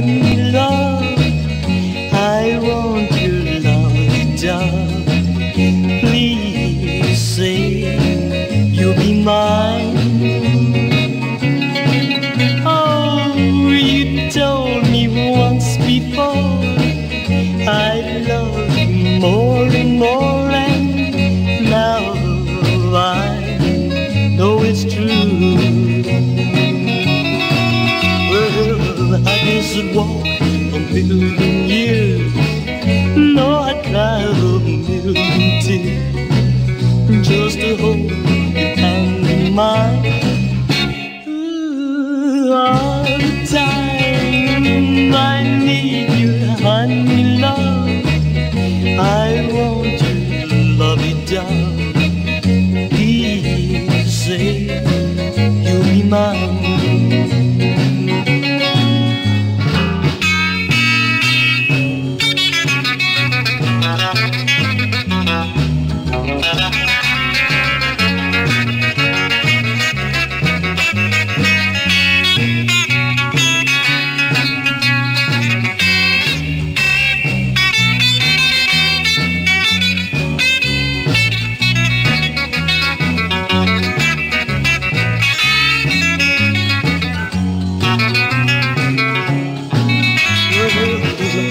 want love, I want your love, darling. Please say you'll be mine. and walk a little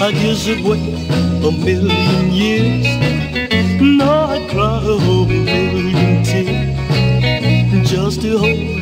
I guess I'd wait a million years. No, I'd cry a whole million tears just to hold